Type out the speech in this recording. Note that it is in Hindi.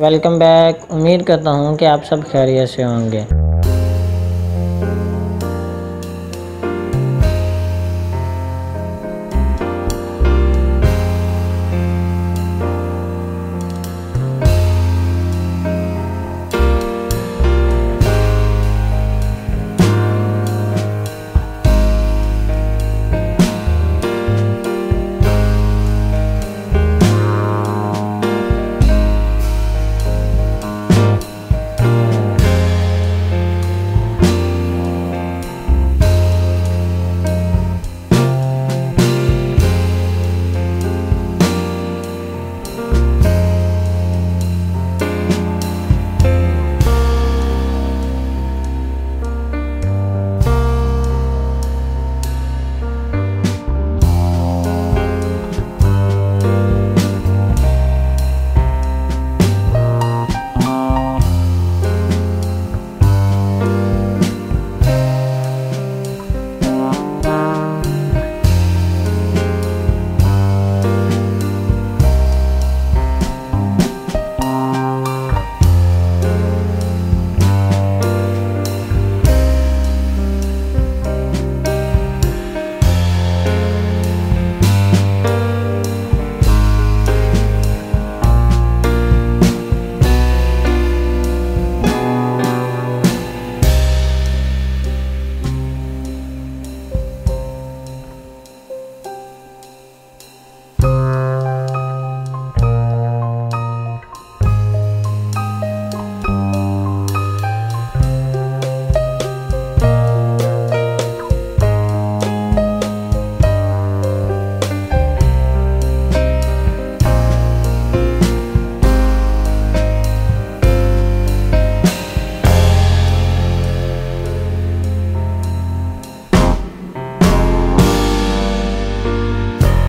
Welcome back. उम्मीद करता हूँ कि आप सब खैरियत से होंगे।